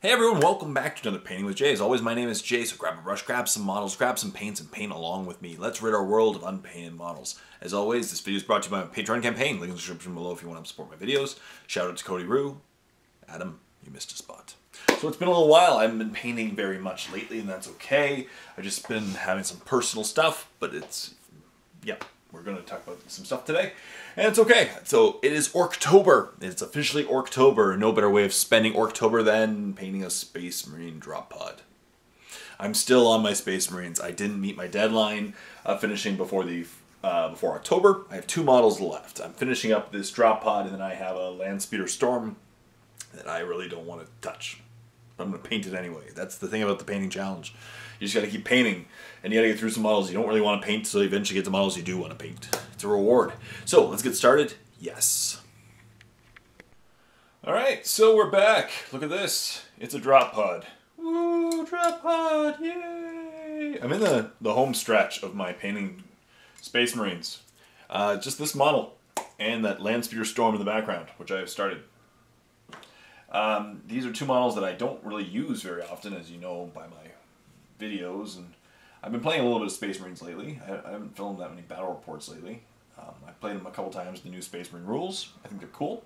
Hey everyone, welcome back to another Painting with Jay. As always, my name is Jay, so grab a brush, grab some models, grab some paints, and paint along with me. Let's rid our world of unpainted models. As always, this video is brought to you by my Patreon campaign. Link in the description below if you want to support my videos. Shout out to Cody Rue. Adam, you missed a spot. So it's been a little while. I haven't been painting very much lately, and that's okay. I've just been having some personal stuff, but it's, yep, we're going to talk about some stuff today, and it's okay. So it is October. It's officially October. No better way of spending October than painting a Space Marine drop pod. I'm still on my Space Marines. I didn't meet my deadline of finishing before the uh, before October. I have two models left. I'm finishing up this drop pod, and then I have a Land Speeder Storm that I really don't want to touch. I'm going to paint it anyway. That's the thing about the painting challenge. You just got to keep painting, and you got to get through some models you don't really want to paint, so you eventually get the models you do want to paint. It's a reward. So let's get started. Yes. All right, so we're back. Look at this. It's a drop pod. Woo, drop pod, yay! I'm in the, the home stretch of my painting Space Marines. Uh, just this model and that Land Speeder Storm in the background, which I have started. Um, these are two models that I don't really use very often, as you know by my videos, and I've been playing a little bit of Space Marines lately. I, I haven't filmed that many battle reports lately. Um, I played them a couple times, the new Space Marine rules. I think they're cool.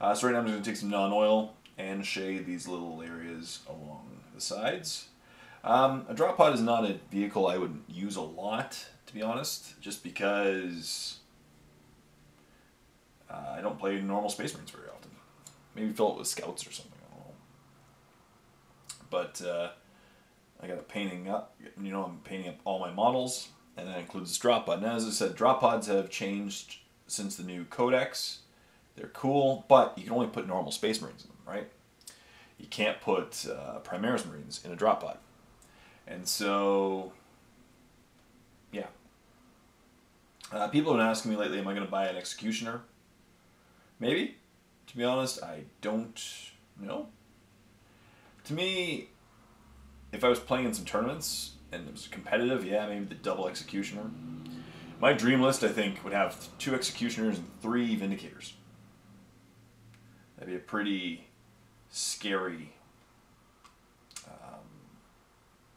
Uh, so right now I'm just going to take some Nuln Oil and shade these little areas along the sides. Um, a drop pod is not a vehicle I would use a lot, to be honest, just because uh, I don't play normal Space Marines very often. Maybe fill it with scouts or something. But uh, I got a painting up. You know, I'm painting up all my models, and that includes drop pod. Now, as I said, drop pods have changed since the new codex. They're cool, but you can only put normal Space Marines in them, right? You can't put uh, Primaris Marines in a drop pod. And so, yeah. Uh, people have been asking me lately, am I going to buy an Executioner? Maybe. To be honest, I don't know. To me, if I was playing in some tournaments and it was competitive, yeah, maybe the double Executioner. My dream list, I think, would have two Executioners and three Vindicators. That'd be a pretty scary um,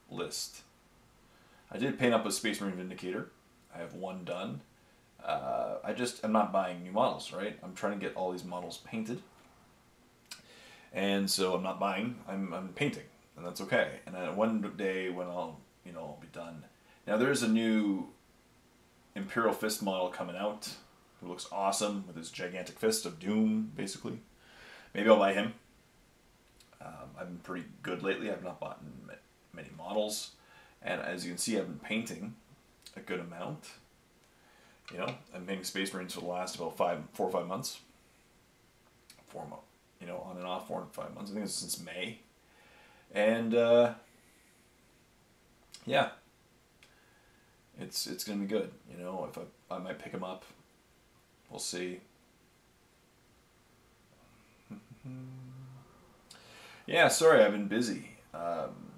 list. I did paint up a Space Marine Vindicator. I have one done. Uh, I just I'm not buying new models, right? I'm trying to get all these models painted, and so I'm not buying. I'm I'm painting, and that's okay. And then one day when I'll you know I'll be done. Now there's a new Imperial Fist model coming out who looks awesome with his gigantic fist of doom, basically. Maybe I'll buy him. Um, I've been pretty good lately. I've not bought many models, and as you can see, I've been painting a good amount. You know, I'm painting Space Marines for the last about five, four or five months. Four you know, on and off, four or five months. I think it's since May, and uh, yeah, it's it's gonna be good. You know, if I I might pick him up, we'll see. yeah, sorry, I've been busy. Um,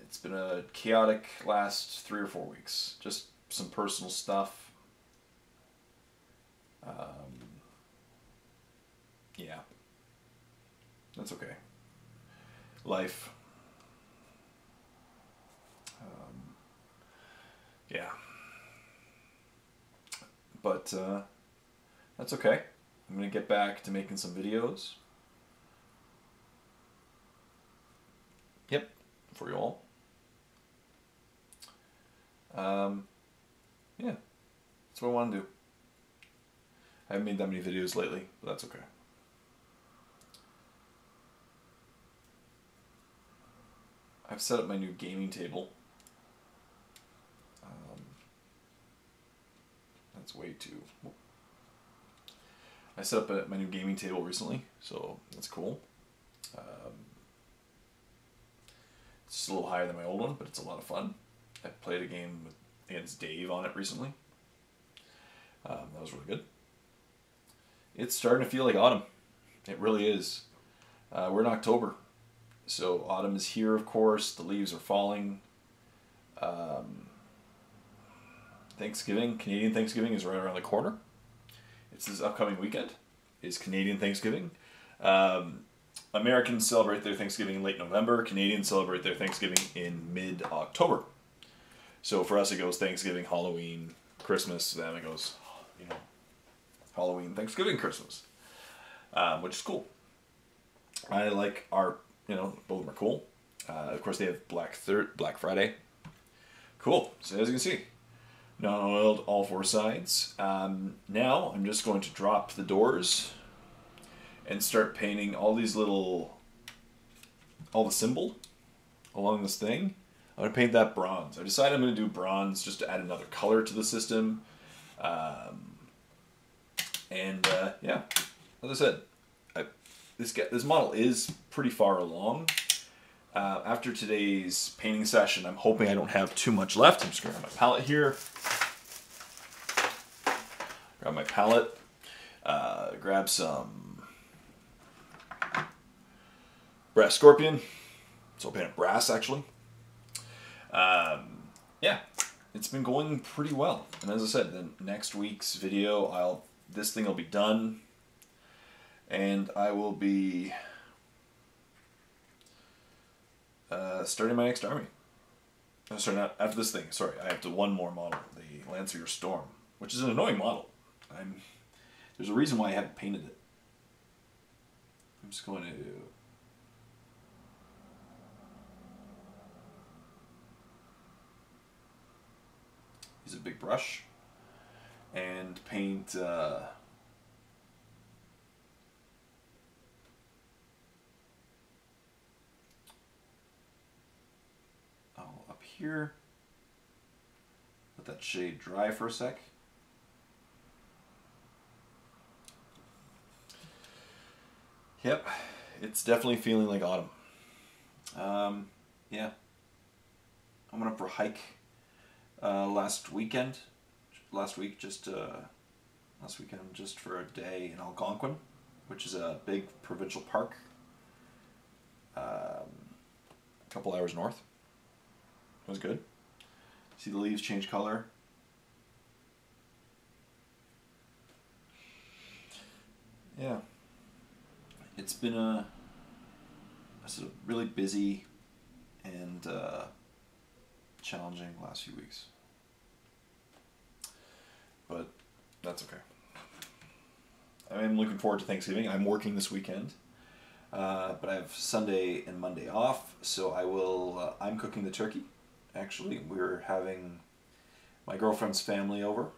it's been a chaotic last three or four weeks. Just some personal stuff um, yeah. That's okay. Life. Yeah. But uh, that's okay. I'm going to get back to making some videos. Yep, for you all. Um, yeah, that's what I want to do. I haven't made that many videos lately, but that's okay. I've set up my new gaming table. That's way too... I set up a, my new gaming table recently, so that's cool. Um, it's just a little higher than my old one, but it's a lot of fun. I played a game with, against Dave on it recently. Um, that was really good it's starting to feel like autumn. It really is. Uh, we're in October, so autumn is here. Of course, the leaves are falling. Um, Thanksgiving, Canadian Thanksgiving, is right around the corner. It's this upcoming weekend. Is Canadian Thanksgiving. Um, Americans celebrate their Thanksgiving in late November. Canadians celebrate their Thanksgiving in mid October. So for us, it goes Thanksgiving, Halloween, Christmas. Then it goes, you know, Halloween, Thanksgiving, Christmas, um, which is cool. I like our, you know, both of them are cool. Uh, of course, they have Black Third, Black Friday. Cool. So as you can see, Nuln-oiled all four sides. Um, now I'm just going to drop the doors and start painting all these little, all the symbol along this thing. I'm gonna paint that bronze. I decided I'm gonna do bronze just to add another color to the system. Um, and uh, yeah, as I said, I, this this model is pretty far along. Uh, after today's painting session, I'm hoping I don't have too much left. I'm just gonna grab my palette here. Grab my palette. Uh, grab some brass scorpion. So I'll paint it brass actually. Um, yeah, it's been going pretty well. And as I said, the next week's video, I'll this thing will be done, and I will be uh, starting my next army. Oh, sorry, not after this thing. Sorry, I have to one more model, the Land Speeder Storm, which is an annoying model. I'm there's a reason why I haven't painted it. I'm just going to use a big brush and paint uh, oh, up here. Let that shade dry for a sec. Yep it's definitely feeling like autumn. Um, yeah. I went up for a hike uh, last weekend, last week just uh, last weekend just for a day in Algonquin, which is a big provincial park, um, a couple hours north. Was good. See the leaves change color. Yeah, it's been a, a really busy and. Uh, challenging last few weeks. But that's okay. I am looking forward to Thanksgiving. I'm working this weekend, uh, but I have Sunday and Monday off, so I will. Uh, I'm cooking the turkey. Actually, we're having my girlfriend's family over.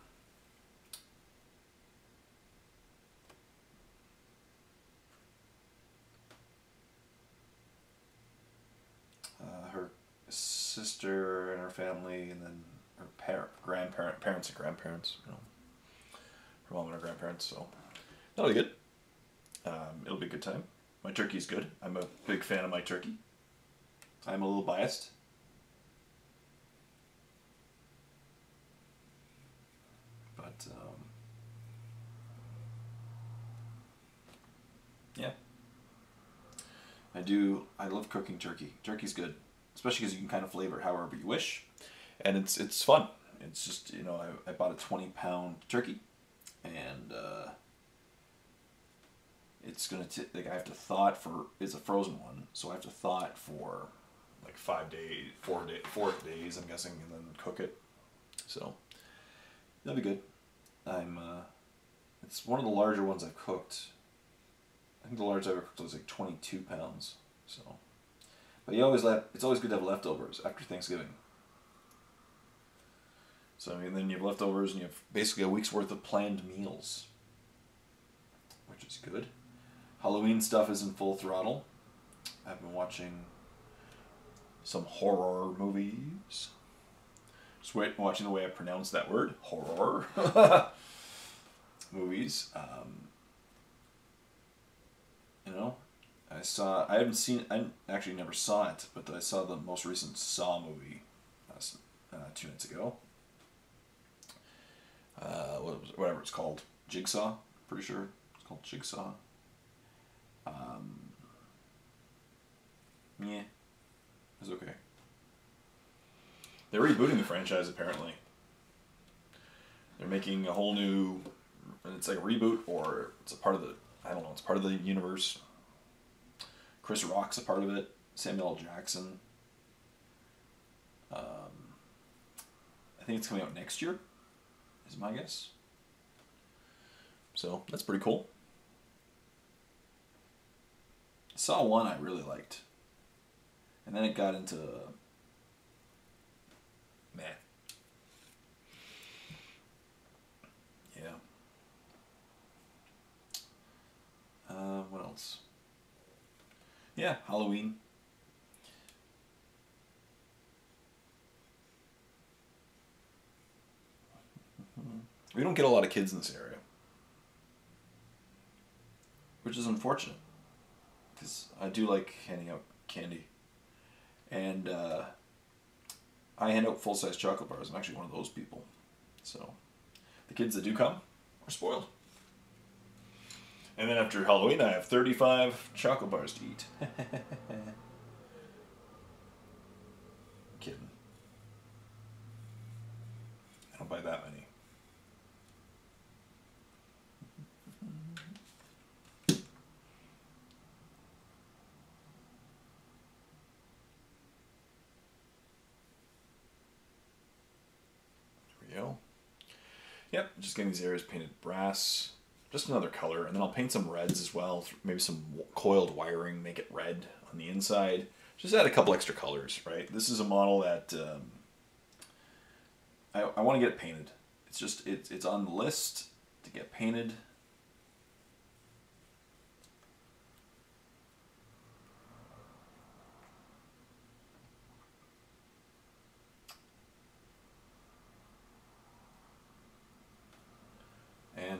Uh, her sister and her family, and then her parent, grandparent, parents and grandparents. You know, her mom and her grandparents. So that'll be good. Um, it'll be a good time. My turkey's good. I'm a big fan of my turkey. I'm a little biased. But um, yeah, I do. I love cooking turkey. Turkey's good especially because you can kind of flavor it however you wish, and it's it's fun. It's just you know I, I bought a twenty pound turkey, and uh, it's gonna t- like I have to thaw it for it's a frozen one, so I have to thaw it for like five days, four day, four days I'm guessing, and then cook it. So that'll be good. I'm uh, it's one of the larger ones I've cooked. I think the largest I ever cooked was like twenty two pounds. So. But you always let it's always good to have leftovers after Thanksgiving. So I mean, then you have leftovers and you have basically a week's worth of planned meals, which is good. Halloween stuff is in full throttle. I've been watching some horror movies. Just wait, watching the way I pronounce that word, horror movies. Um, you know, I saw. I haven't seen. I actually never saw it, but I saw the most recent Saw movie uh, two nights ago. Uh, whatever it's called, Jigsaw. Pretty sure it's called Jigsaw. Um, yeah, it's okay. They're rebooting the franchise apparently. They're making a whole new. It's like a reboot, or it's a part of the. I don't know. It's part of the universe Chris Rock's a part of it. Samuel L. Jackson. Um, I think it's coming out next year. Is my guess. So that's pretty cool. Saw one I really liked, and then it got into meh. Yeah. Uh, what else? Yeah, Halloween. We don't get a lot of kids in this area, which is unfortunate because I do like handing out candy, and uh, I hand out full size chocolate bars. I'm actually one of those people, so the kids that do come are spoiled. And then after Halloween, I have 35 chocolate bars to eat. Kidding. I don't buy that many. There we go. Yep, just getting these areas painted brass just another color, and then I'll paint some reds as well. Maybe some coiled wiring, make it red on the inside. Just add a couple extra colors, right? This is a model that um, I, I want to get it painted. It's just it's it's on the list to get painted.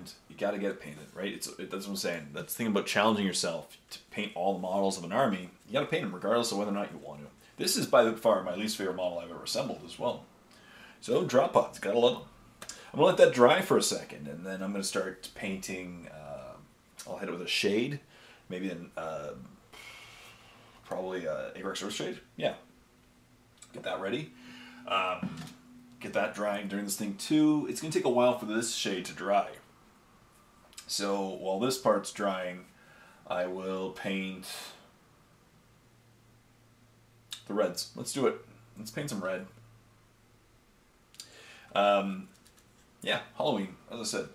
And you got to get it painted, right? It's it, that's what I'm saying. That's the thing about challenging yourself to paint all the models of an army. You got to paint them regardless of whether or not you want to. This is by far my least favorite model I've ever assembled as well. So drop pods, gotta love them. I'm gonna let that dry for a second, and then I'm gonna start painting. Uh, I'll hit it with a shade, maybe then uh, probably a Agrax Earthshade. Yeah, get that ready. Um, get that drying during this thing too. It's gonna take a while for this shade to dry. So while this part's drying, I will paint the reds. Let's do it. Let's paint some red. Um, yeah, Halloween, as I said.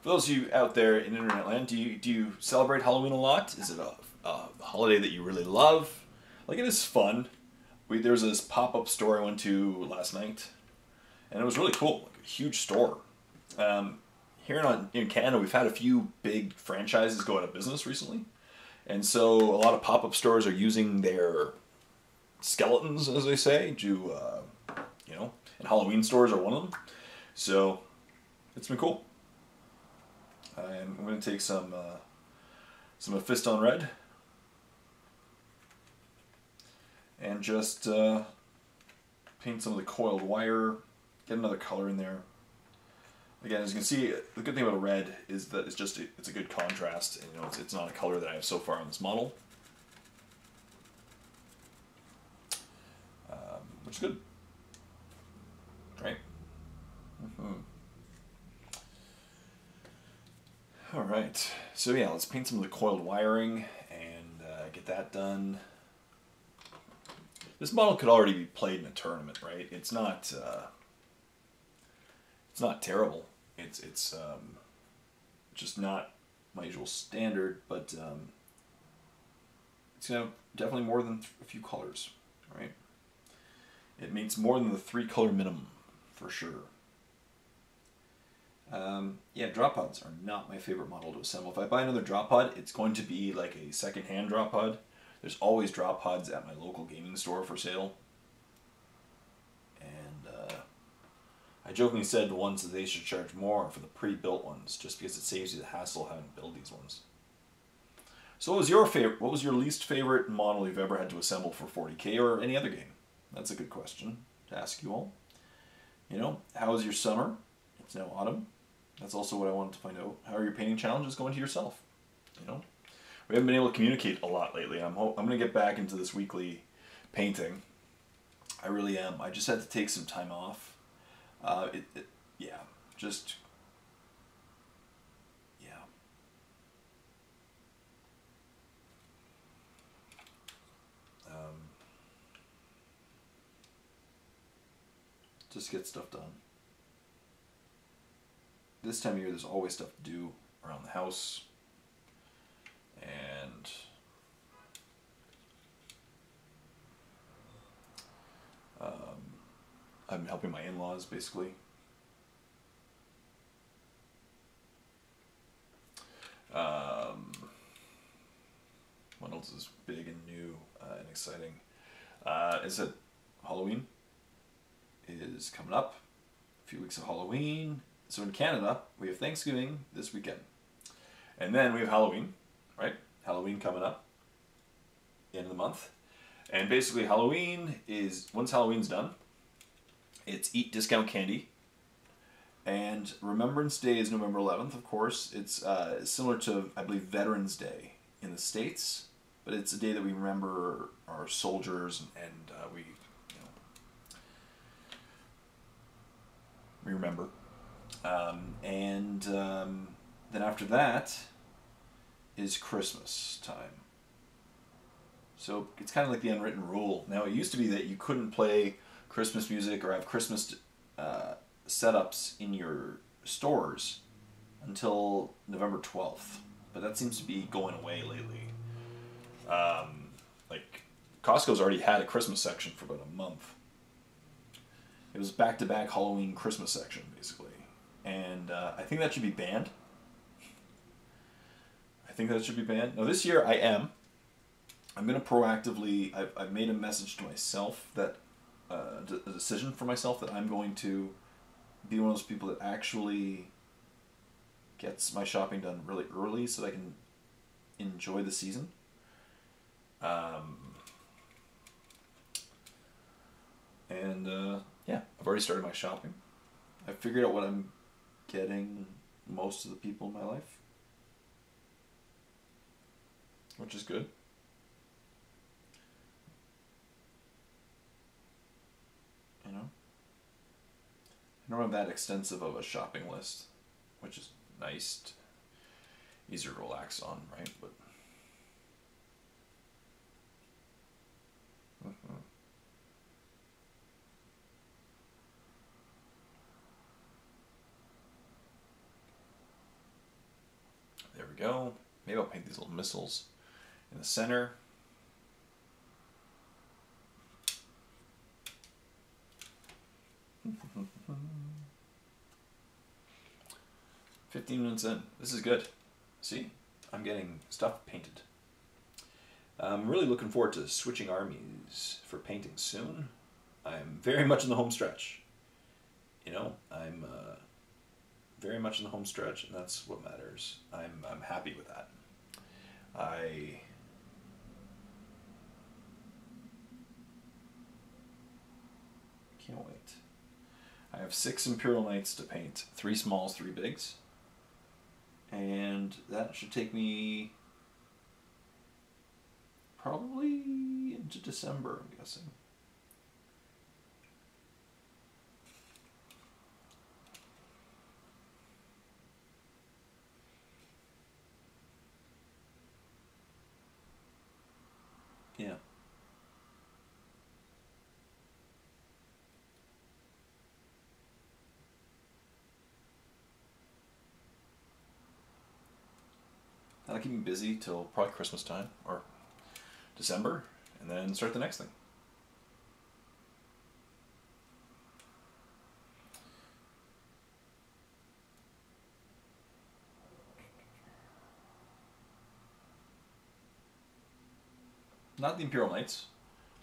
For those of you out there in internet land, do you, do you celebrate Halloween a lot? Is it a, a holiday that you really love? Like, it is fun. We, there was this pop-up store I went to last night, and it was really cool. Like a huge store. Um, here in, in Canada, we've had a few big franchises go out of business recently. And so a lot of pop-up stores are using their skeletons, as they say, to, uh, you know, and Halloween stores are one of them. So it's been cool. I'm, going to take some, uh, some on Red and just uh, paint some of the coiled wire, get another color in there. Again, as you can see, the good thing about a red is that it's just a, it's a good contrast, and you know it's, it's not a color that I have so far on this model, um, which is good, right? Mm -hmm. All right, so yeah, let's paint some of the coiled wiring and uh, get that done. This model could already be played in a tournament, right? It's not. Uh, it's not terrible it's it's um, just not my usual standard, but um, it's you know definitely more than a few colors, right? It means more than the three color minimum for sure. Um, yeah, drop pods are not my favorite model to assemble. If I buy another drop pod, it's going to be like a second-hand drop pod. There's always drop pods at my local gaming store for sale. I jokingly said once that they should charge more for the pre-built ones, just because it saves you the hassle of having to build these ones. So what was your favorite, what was your least favorite model you've ever had to assemble for 40k or any other game? That's a good question to ask you all. You know, how was your summer? It's now autumn. That's also what I wanted to find out. How are your painting challenges going to yourself? You know, we haven't been able to communicate a lot lately. I'm I'm going to get back into this weekly painting. I really am. I just had to take some time off uh, it, it, yeah, just yeah. Um, just get stuff done. This time of year, there's always stuff to do around the house, and. Um, I'm helping my in laws basically. Um, what else is big and new uh, and exciting? Uh, is it Halloween is coming up. A few weeks of Halloween. So in Canada, we have Thanksgiving this weekend. And then we have Halloween, right? Halloween coming up, end of the month. And basically, Halloween is, once Halloween's done, it's eat discount candy. And Remembrance Day is November 11th, of course. It's uh, similar to, I believe, Veterans Day in the States, but it's a day that we remember our soldiers and, and uh, we, we remember. Um, and um, then after that is Christmas time. So it's kind of like the unwritten rule. Now, it used to be that you couldn't play Christmas music or have Christmas uh, setups in your stores until November 12th. But that seems to be going away lately. Um, like, Costco's already had a Christmas section for about a month. It was back to back Halloween Christmas section, basically. And uh, I think that should be banned. I think that should be banned. Now, this year I am. I'm going to proactively, I've, I've made a message to myself that, uh, a decision for myself that I'm going to be one of those people that actually gets my shopping done really early so that I can enjoy the season. Um, and uh, yeah, I've already started my shopping. I've figured out what I'm getting most of the people in my life, which is good. You know, I don't have that extensive of a shopping list, which is nice, to, easier to relax on, right? But. Mm-hmm. There we go. Maybe I'll paint these little missiles in the center. Fifteen minutes in. This is good. See, I'm getting stuff painted. I'm really looking forward to switching armies for painting soon. I'm very much in the home stretch. You know, I'm uh, very much in the home stretch, and that's what matters. I'm I'm happy with that. I can't wait. I have six Imperial Knights to paint, three smalls, three bigs, and that should take me probably into December. I'm guessing. Yeah. That'll keep me busy till probably Christmas time or December, and then start the next thing. Not the Imperial Knights.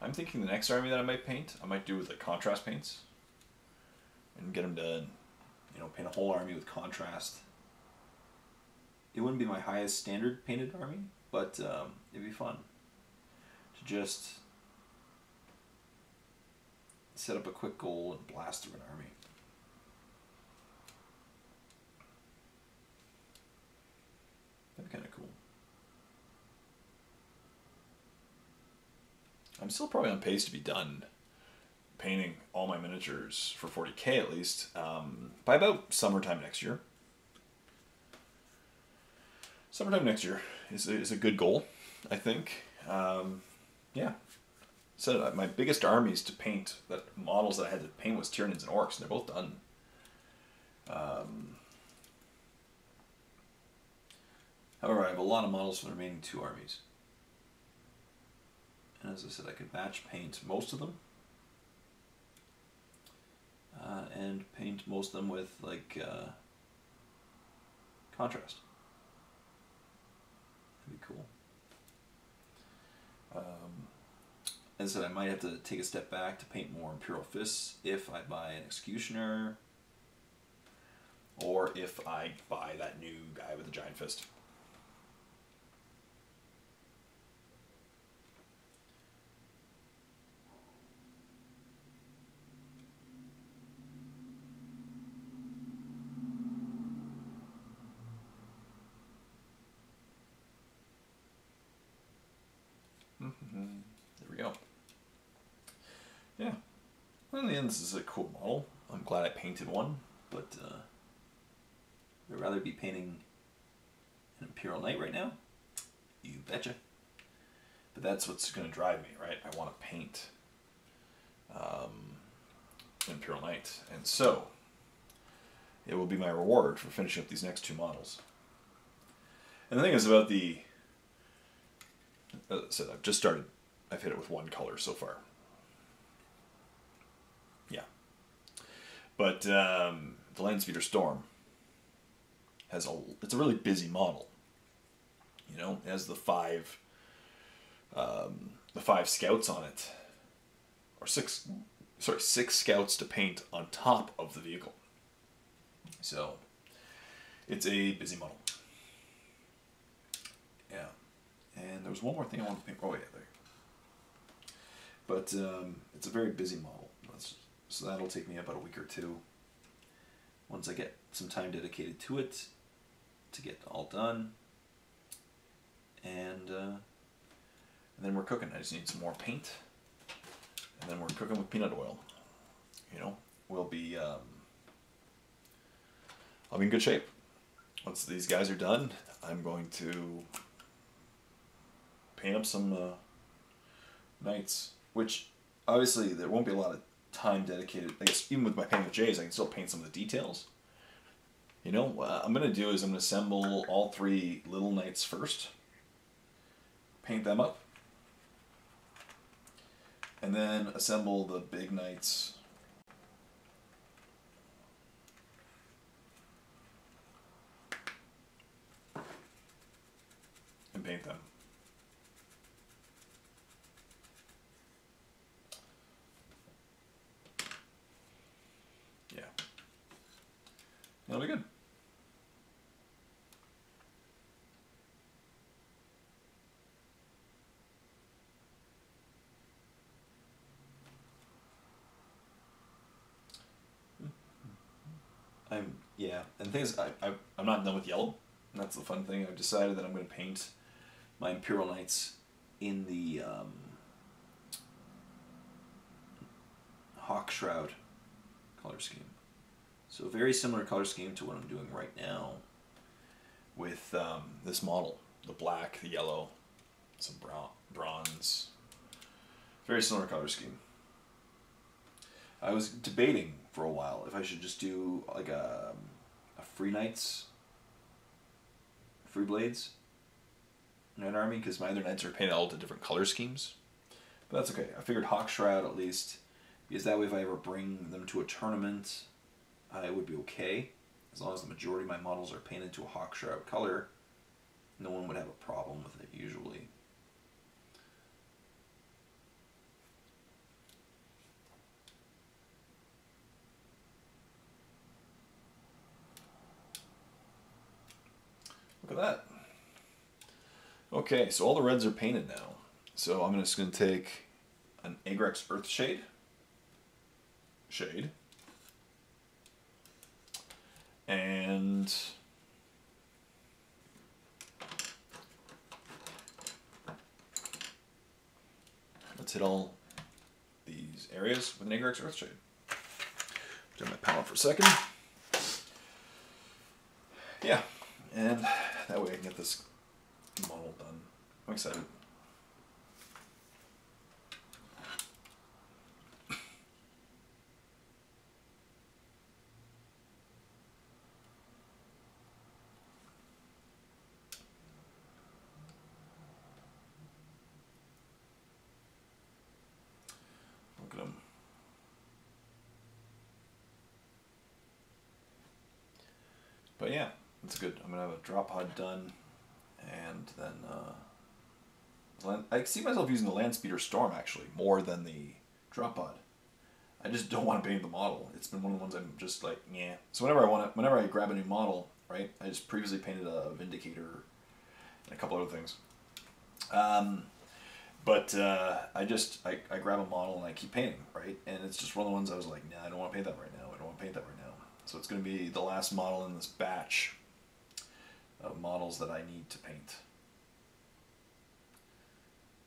I'm thinking the next army that I might paint, I might do with like contrast paints. And get them to, you know, paint a whole army with contrast. It wouldn't be my highest standard painted army, but um, it'd be fun to just set up a quick goal and blast through an army. That'd be kind of cool. I'm still probably on pace to be done painting all my miniatures for 40k at least um, by about summertime next year. Summertime next year is is a good goal, I think. Um, yeah, said uh, my biggest armies to paint that models that I had to paint was Tyranids and Orks, and they're both done. Um, however, I have a lot of models for the remaining two armies. And as I said, I could match paint most of them. Uh, and paint most of them with like uh, contrast. Be cool. Um, I said, I might have to take a step back to paint more Imperial Fists if I buy an Executioner, or if I buy that new guy with the Giant Fist. In the end, this is a cool model. I'm glad I painted one, but uh, I'd rather be painting an Imperial Knight right now. You betcha. But that's what's going to drive me, right? I want to paint um, Imperial Knight. And so, it will be my reward for finishing up these next two models. And the thing is about the, I said, I've just started, I've hit it with one color so far. But um, the Landspeeder Storm has a it's a really busy model. You know, it has the five um, the five scouts on it, or six sorry six scouts to paint on top of the vehicle. So it's a busy model. Yeah, and there was one more thing I wanted to paint. Oh yeah, there. But um, it's a very busy model. So that'll take me about a week or two once I get some time dedicated to it to get all done. And, uh, and then we're cooking. I just need some more paint. And then we're cooking with peanut oil. You know, we'll be, um, I'll be in good shape. Once these guys are done, I'm going to paint up some uh, knights, which obviously there won't be a lot of time dedicated. I guess even with my painting with Jays, I can still paint some of the details. You know, what I'm going to do is I'm going to assemble all three little knights first, paint them up, and then assemble the big knights and paint them. That'll be good. I'm yeah, and the thing is, I, I I'm not done with yellow. And that's the fun thing. I've decided that I'm going to paint my Imperial Knights in the um, Hawkshroud color scheme. So very similar color scheme to what I'm doing right now with um, this model. The black, the yellow, some brown, bronze. Very similar color scheme. I was debating for a while if I should just do like a, a Free Knights, Freeblades Knight Army because my other knights are painted all to different color schemes. But that's okay. I figured Hawkshroud at least because that way if I ever bring them to a tournament I would be okay. As long as the majority of my models are painted to a Hawk Hawkshroud color, no one would have a problem with it usually. Look at that. Okay, so all the reds are painted now. So I'm just going to take an Agrax Earthshade shade and let's hit all these areas with an Agrax Earthshade. Turn my palette for a second. Yeah, and that way I can get this model done. I'm excited. but it's good. I'm gonna have a drop pod done, and then uh, land, I see myself using the land speeder storm actually more than the drop pod. I just don't want to paint the model. It's been one of the ones I'm just like, yeah. So whenever I want to, whenever I grab a new model, right? I just previously painted a Vindicator and a couple other things. Um, but uh, I just I, I grab a model and I keep painting, right? And it's just one of the ones I was like, nah, I don't want to paint that right now. I don't want to paint that right now. So it's going to be the last model in this batch of models that I need to paint.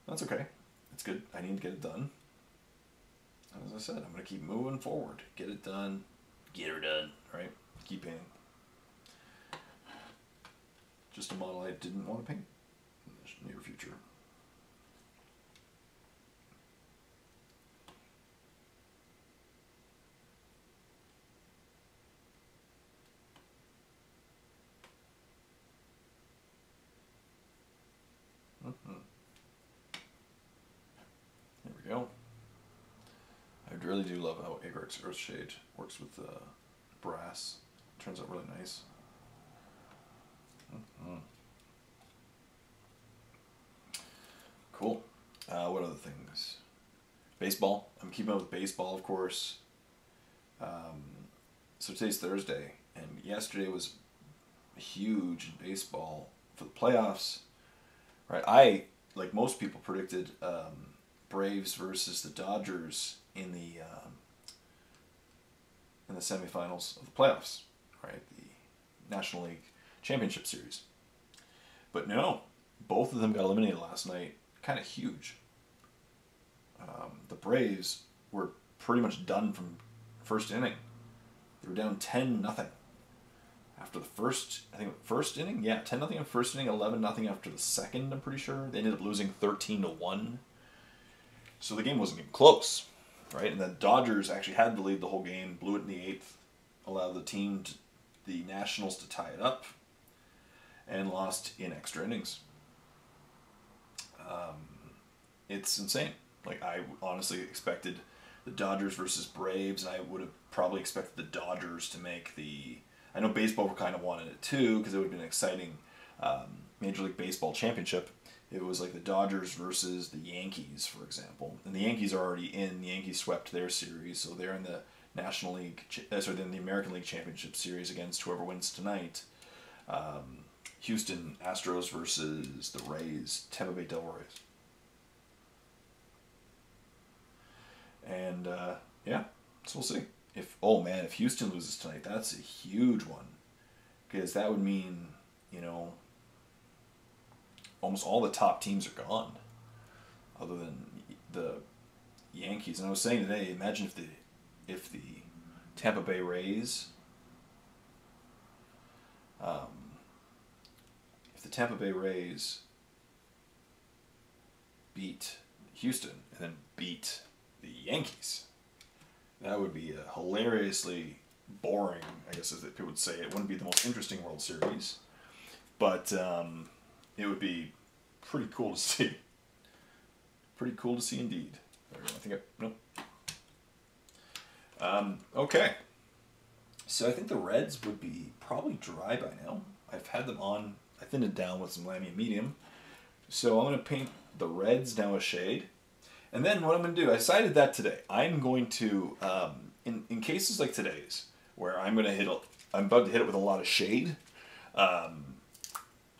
That's okay. It's good. I need to get it done as I said, I'm going to keep moving forward. Get it done. Get her done. Right? Keep painting. Just a model I didn't want to paint in the near future. Mm-hmm. There we go. Really do love how Agrax Earthshade works with uh, brass. turns out really nice. Mm-hmm. Cool. Uh, what other things? Baseball. I'm keeping up with baseball, of course. Um, so today's Thursday, and yesterday was huge in baseball for the playoffs. Right, I like most people predicted um, Braves versus the Dodgers in the um, in the semifinals of the playoffs, right? The National League Championship Series. But no, both of them got eliminated last night. Kind of huge. Um, the Braves were pretty much done from first inning. They were down ten nothing after the first. I think first inning. Yeah, ten nothing in first inning, eleven nothing after the second. I'm pretty sure they ended up losing thirteen to one. So the game wasn't even close right? And the Dodgers actually had the lead the whole game, blew it in the eighth, allowed the team, to, the Nationals, to tie it up, and lost in extra innings. Um, it's insane. Like I honestly expected the Dodgers versus Braves, and I would have probably expected the Dodgers to make the. I know baseball kind of wanted it too because it would have been an exciting um, Major League Baseball championship it was like the Dodgers versus the Yankees, for example. And the Yankees are already in. The Yankees swept their series, so they're in the National League, uh, sorry, in the American League Championship Series against whoever wins tonight. Um, Houston Astros versus the Rays, Tampa Bay Devil Rays. And uh, yeah, so we'll see. If oh man, if Houston loses tonight, that's a huge one, because that would mean you know almost all the top teams are gone, other than the Yankees. And I was saying today, imagine if the if the Tampa Bay Rays, um, if the Tampa Bay Rays beat Houston and then beat the Yankees, that would be a hilariously boring. I guess as people would say, it wouldn't be the most interesting World Series, but. Um, it would be pretty cool to see. Pretty cool to see indeed. There we go. I think I, nope. Um, okay. So I think the reds would be probably dry by now. I've had them on, I thinned it down with some Lahmian Medium. So I'm going to paint the reds now a shade. And then what I'm going to do, I decided that today. I'm going to, um, in, in cases like today's, where I'm going to hit, a, I'm about to hit it with a lot of shade, um,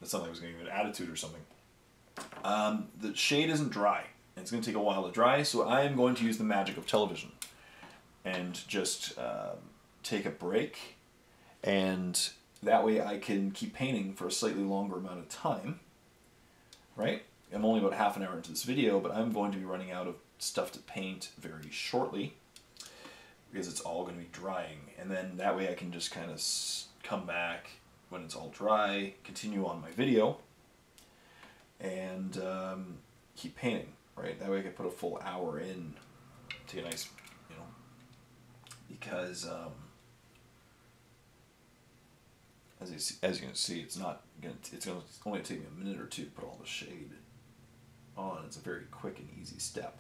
that it was give an attitude or something. Um, the shade isn't dry. It's going to take a while to dry, so I am going to use the magic of television and just uh, take a break, and that way I can keep painting for a slightly longer amount of time. Right? I'm only about half an hour into this video, but I'm going to be running out of stuff to paint very shortly because it's all going to be drying, and then that way I can just kind of come back when it's all dry, continue on my video, and um, keep painting, right? That way I can put a full hour in to a nice, you know, because um, as you see, as you can see, it's not gonna. It's gonna only take me a minute or two to put all the shade on. It's a very quick and easy step.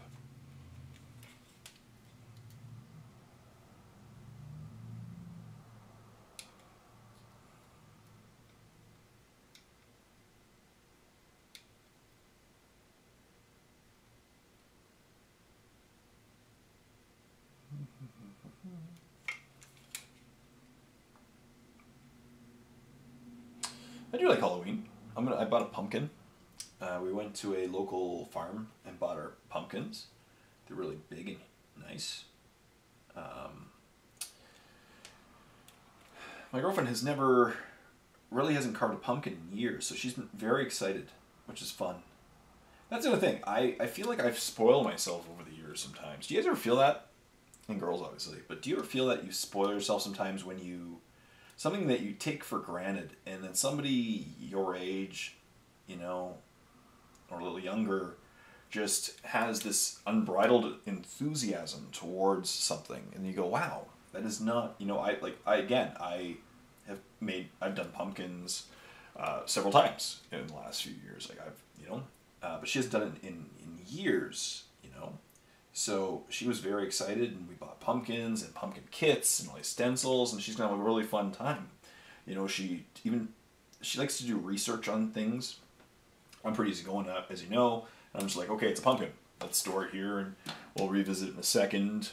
Do like Halloween. I'm gonna. I bought a pumpkin. Uh, we went to a local farm and bought our pumpkins. They're really big and nice. Um, my girlfriend has never, really hasn't carved a pumpkin in years, so she's been very excited, which is fun. That's the other thing. I, I feel like I've spoiled myself over the years sometimes. Do you guys ever feel that? And girls, obviously. But do you ever feel that you spoil yourself sometimes when you. Something that you take for granted, and then somebody your age, you know, or a little younger, just has this unbridled enthusiasm towards something, and you go, "Wow, that is not." You know, I like I again, I have made, I've done pumpkins uh, several times in the last few years. Like I've, you know, uh, but she hasn't done it in in years. So she was very excited, and we bought pumpkins and pumpkin kits and all these stencils, and she's gonna have a really fun time. You know, she even she likes to do research on things. I'm pretty easy going up, as you know. And I'm just like, okay, it's a pumpkin. Let's store it here, and we'll revisit in a second.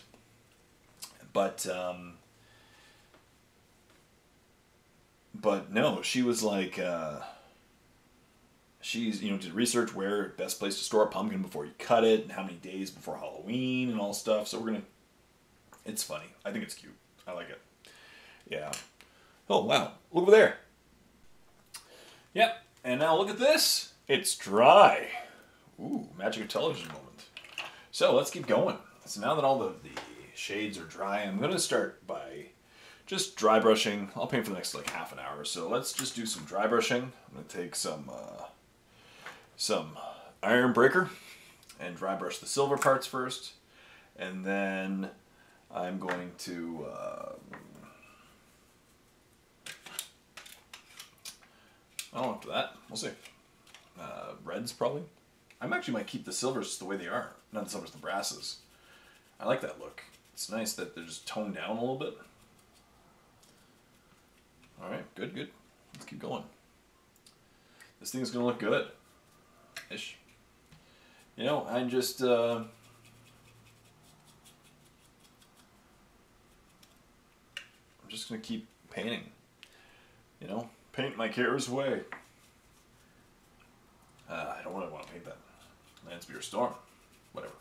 But um, but no, she was like, uh, she's you know did research where best place to store a pumpkin before you cut it, and how many days before Halloween, and all stuff. So we're gonna. It's funny. I think it's cute. I like it. Yeah. Oh wow! Look over there. Yep. And now look at this. It's dry. Ooh, magic of television moment. So let's keep going. So now that all the, the shades are dry, I'm gonna start by just dry brushing. I'll paint for the next like half an hour. So let's just do some dry brushing. I'm gonna take some uh, some Ironbreaker and dry brush the silver parts first, and then I'm going to. Uh, don't after that. We'll see. Uh, reds probably. I'm actually might keep the silvers the way they are. Not the silvers, the brasses. I like that look. It's nice that they're just toned down a little bit. All right, good, good. Let's keep going. This thing's gonna look good. Ish. You know, I'm just. Uh, I'm just gonna keep painting. You know, paint my cares away. Uh, I don't really want to paint that. Land Speeder Storm. Whatever.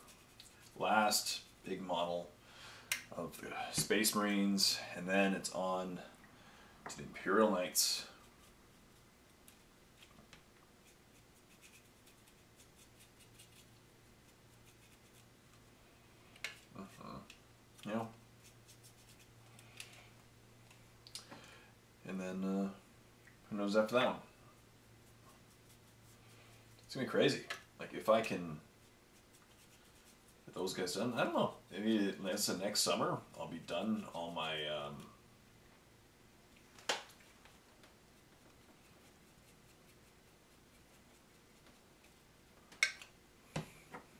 Last big model of the Space Marines, and then it's on to the Imperial Knights. Know. And then, uh, who knows after that one? It's gonna be crazy. Like if I can get those guys done, I don't know. Maybe that's the next summer. I'll be done all my um,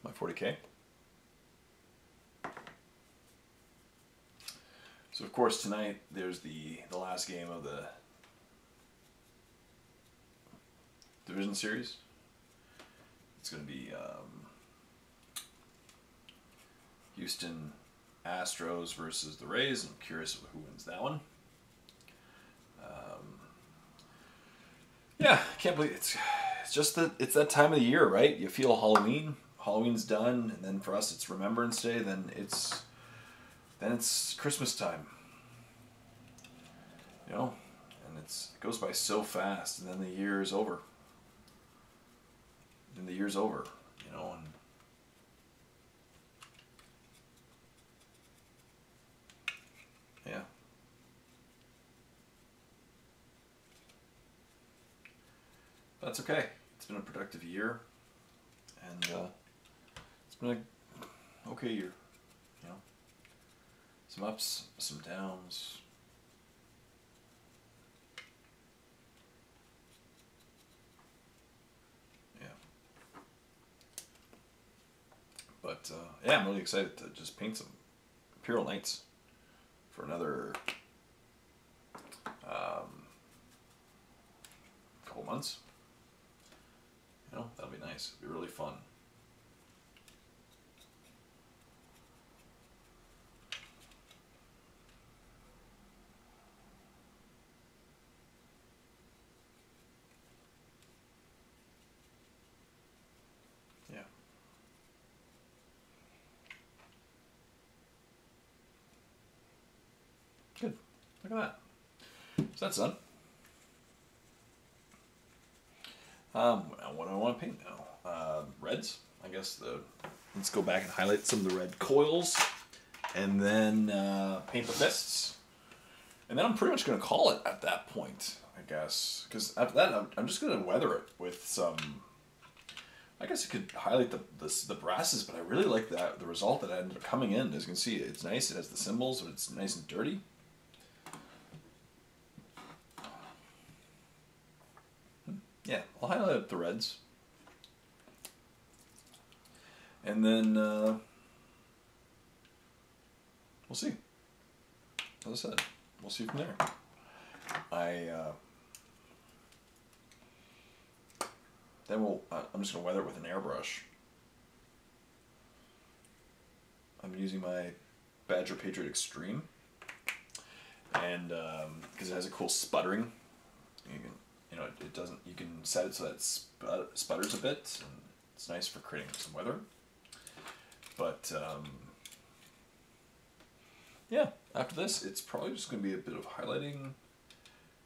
my 40k. So of course tonight there's the the last game of the division series. It's going to be um, Houston Astros versus the Rays. I'm curious who wins that one. Um, yeah, I can't believe it's it's just that it's that time of the year, right? You feel Halloween. Halloween's done, and then for us it's Remembrance Day. Then it's then it's Christmas time. You know, and it's it goes by so fast, and then the year is over. Then the year's over, you know, and yeah. That's okay. It's been a productive year, and uh, it's been a okay year. Some ups, some downs. Yeah. But uh, yeah, I'm really excited to just paint some Imperial Knights for another um, couple months. You know, that'll be nice. It'll be really fun. Look at that. So that's done. Um, what do I want to paint now? Uh, reds. I guess the. Let's go back and highlight some of the red coils, and then uh, paint the fists. And then I'm pretty much going to call it at that point, I guess. Because after that, I'm, I'm just going to weather it with some. I guess I could highlight the, the the brasses, but I really like that the result that I ended up coming in. As you can see, it's nice. It has the symbols, but it's nice and dirty. Yeah, I'll highlight the reds. And then uh, we'll see. As I said, we'll see from there. I uh, then we'll. Uh, I'm just gonna weather it with an airbrush. I'm using my Badger Patriot Extreme, and because um, it has a cool sputtering, you can you know, it, it, doesn't, you can set it so that it sputters a bit, and it's nice for creating some weather. But, um, yeah, after this, it's probably just going to be a bit of highlighting,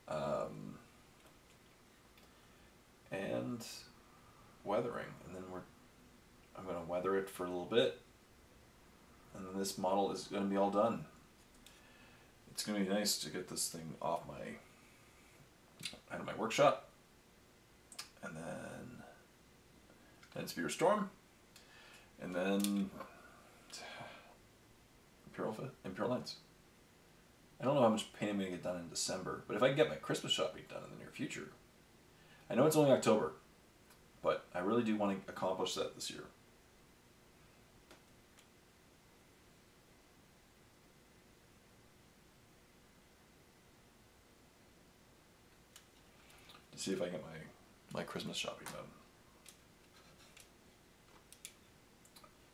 um, and weathering, and then we're, I'm going to weather it for a little bit, and then this model is going to be all done. It's going to be nice to get this thing off my out of my workshop. And then then Speeder Storm. And then Imperial Imperial Knights. I don't know how much painting I'm going to get done in December, but if I can get my Christmas shopping done in the near future, I know it's only October, but I really do want to accomplish that this year. See if I get my, my Christmas shopping done.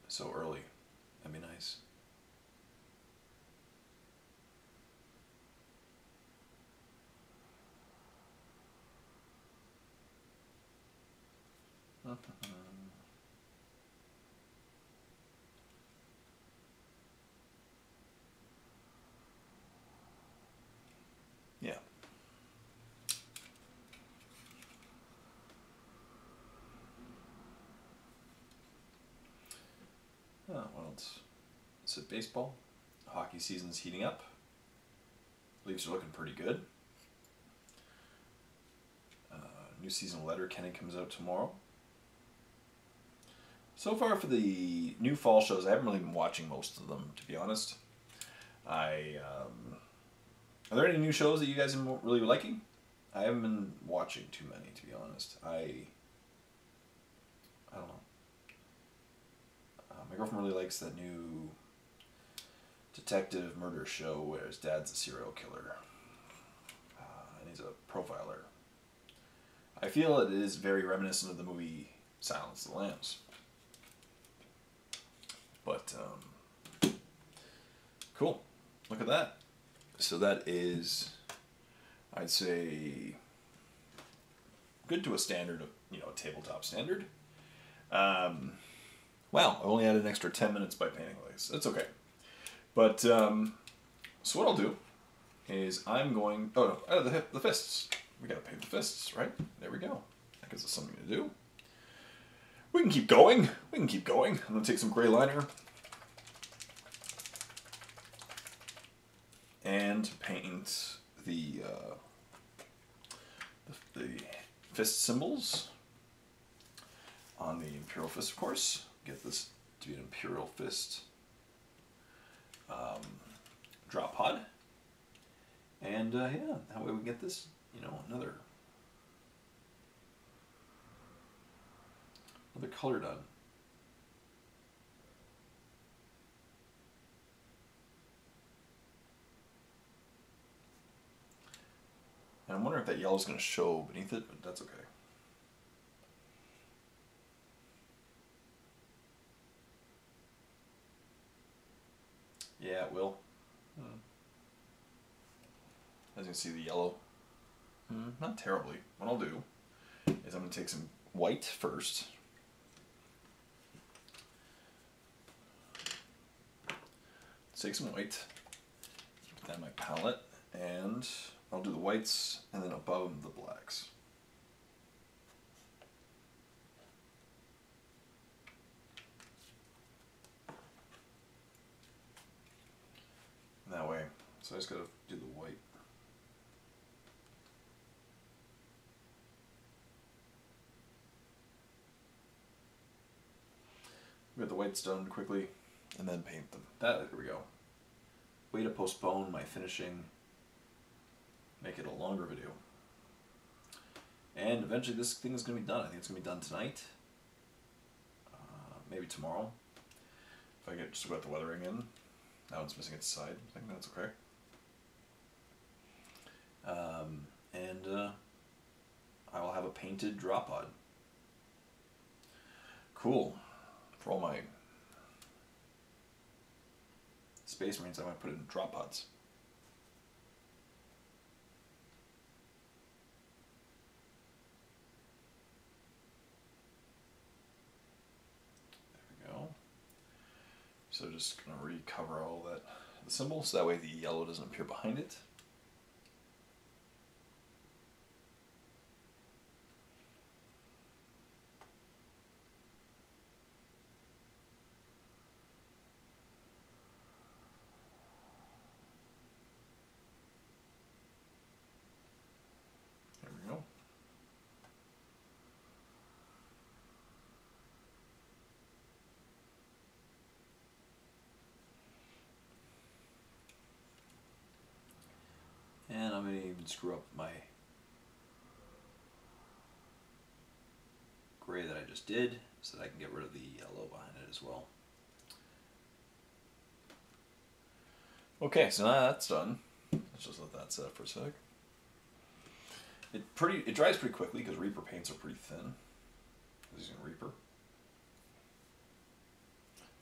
So early. That'd be nice. Mm-hmm. It's a baseball. Hockey season's heating up. Leafs are looking pretty good. Uh, new season Letterkenny comes out tomorrow. So far for the new fall shows, I haven't really been watching most of them, to be honest. I um, are there any new shows that you guys are really liking? I haven't been watching too many, to be honest. I I don't know. My girlfriend really likes that new detective murder show where his dad's a serial killer. Uh, and he's a profiler. I feel it is very reminiscent of the movie Silence of the Lambs. But, um, cool. Look at that. So that is, I'd say, good to a standard of, you know, a tabletop standard. Um, wow, I only had an extra 10 minutes by painting this. That's okay. But, um, so what I'll do is I'm going, oh no, out of the, the fists. We gotta paint the fists, right? There we go. That gives us something to do. We can keep going. We can keep going. I'm gonna take some gray liner. And paint the, uh, the, the fist symbols on the Imperial Fist, of course. Get this to be an Imperial Fist um, drop pod. And uh, yeah, that way we get this, you know, another another color done. And I'm wondering if that yellow is going to show beneath it, but that's okay. Will. Hmm. As you can see, the yellow, hmm, not terribly. What I'll do is I'm going to take some white first. Take some white, put that in my palette, And I'll do the whites and then above them the blacks. that way. So I just gotta do the white. Get the whites done quickly and then paint them. That, there we go. Way to postpone my finishing, make it a longer video. And eventually this thing is going to be done. I think it's to be done tonight. Uh, maybe tomorrow. If I get just about the weathering in. Now it's missing its side. I think that's okay. Um, and uh, I will have a painted drop pod. Cool. For all my space marines, I might put it in drop pods. There we go. So just going to recover all that the symbol so that way the yellow doesn't appear behind it. Even screw up my gray that I just did so that I can get rid of the yellow behind it as well. Okay, so now that's done. Let's just let that set for a sec. It pretty it dries pretty quickly because Reaper paints are pretty thin. Using Reaper.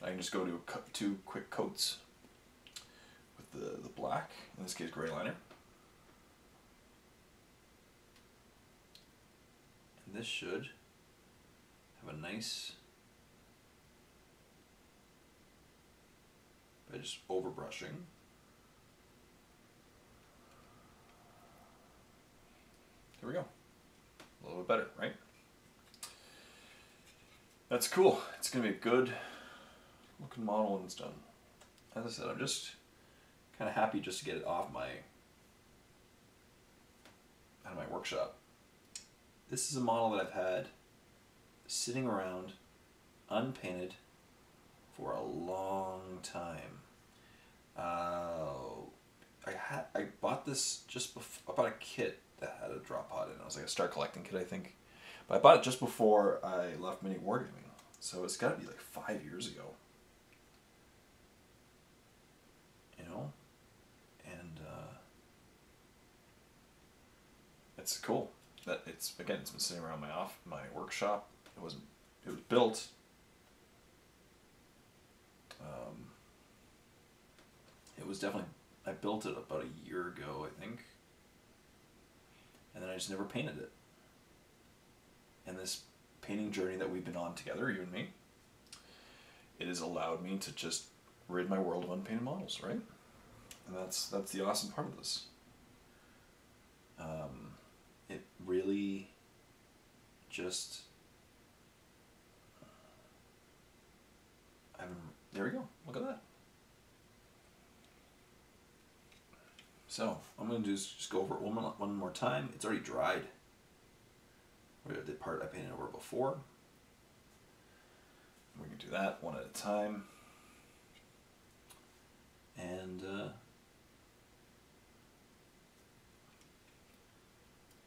I can just go to two quick coats with the, the black, in this case gray liner. This should have a nice, by just overbrushing, there we go. A little bit better, right? That's cool. It's going to be a good looking model when it's done. As I said, I'm just kind of happy just to get it off my out of my workshop. This is a model that I've had sitting around unpainted for a long time. Uh, I had I bought this just before I bought a kit that had a drop pod in it. It was like a start collecting kit, I think. But I bought it just before I left mini wargaming, so it's got to be like five years ago. You know, and uh, it's cool that it's again it's been sitting around my off my workshop. It was it was built. Um, it was definitely I built it about a year ago, I think, and then I just never painted it. And this painting journey that we've been on together, you and me, it has allowed me to just rid my world of unpainted models, right? And that's that's the awesome part of this. Um, really just I'm there we go. Look at that. So I'm gonna do is just go over it one more, one more time. It's already dried. The part I painted over before. We can do that one at a time. And uh,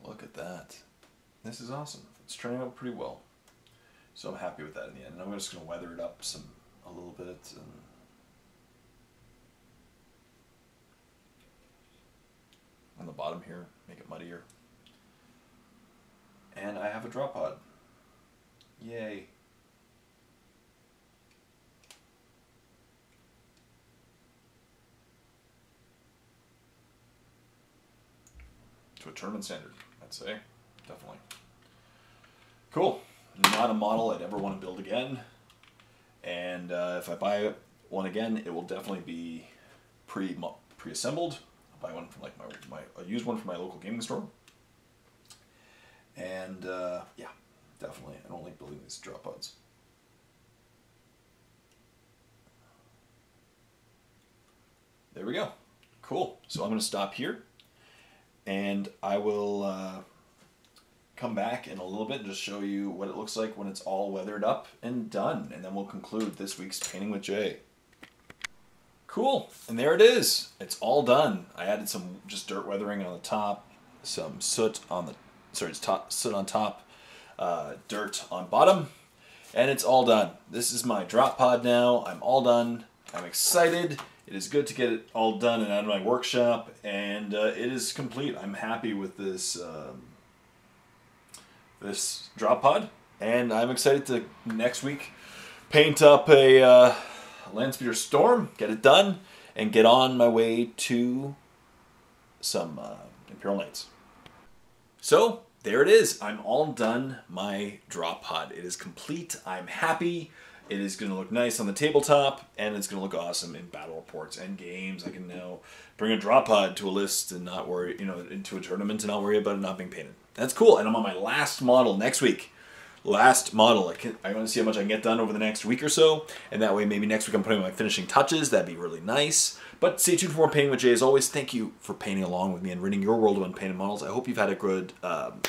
Look at that. This is awesome. It's turning out pretty well. So I'm happy with that in the end. And I'm just going to weather it up some a little bit and on the bottom here, make it muddier. And I have a drop pod. Yay. To a tournament standard. I'd say. Definitely. Cool. Not a model I'd ever want to build again. And uh, if I buy one again, it will definitely be pre pre-assembled. I'll buy one from like my my I use one from my local gaming store. And uh, yeah, definitely, I don't like building these drop pods. There we go. Cool. So I'm going to stop here, and I will uh, come back in a little bit and just show you what it looks like when it's all weathered up and done, and then we'll conclude this week's painting with Jay. Cool, and there it is. It's all done. I added some just dirt weathering on the top, some soot on the, sorry, it's top, soot on top, uh, dirt on bottom, and it's all done. This is my drop pod now. I'm all done. I'm excited. It is good to get it all done and out of my workshop, and uh, it is complete. I'm happy with this um, this drop pod, and I'm excited to next week paint up a uh, Land Speeder Storm, get it done, and get on my way to some uh, Imperial Knights. So there it is. I'm all done my drop pod. It is complete. I'm happy. It is going to look nice on the tabletop, and it's going to look awesome in battle reports and games. I can now bring a drop pod to a list and not worry, you know, into a tournament and not worry about it not being painted. That's cool. And I'm on my last model next week. Last model. I, can, I want to see how much I can get done over the next week or so, and that way maybe next week I'm putting my finishing touches. That'd be really nice. But stay tuned for more painting with Jay. As always, thank you for painting along with me and ridding your world of unpainted models. I hope you've had a good. Um,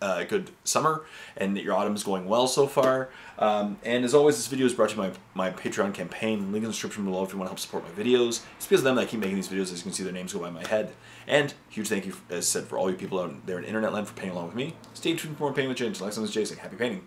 uh, good summer and that your autumn is going well so far. Um, and as always, this video is brought to you by my Patreon campaign. Link in the description below if you want to help support my videos. It's because of them that I keep making these videos. As you can see, their names go by my head. And huge thank you, as said, for all you people out there in internet land for painting along with me. Stay tuned for more painting with James. Next time is Jason. Happy painting.